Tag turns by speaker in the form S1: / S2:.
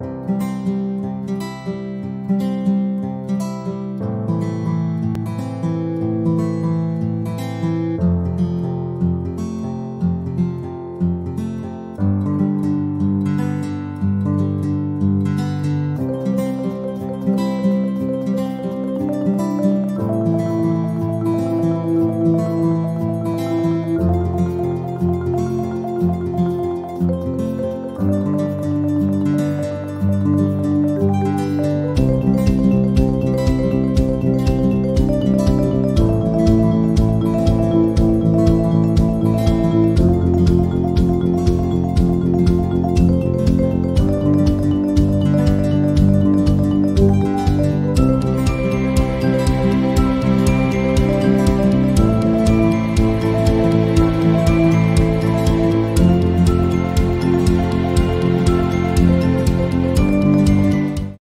S1: you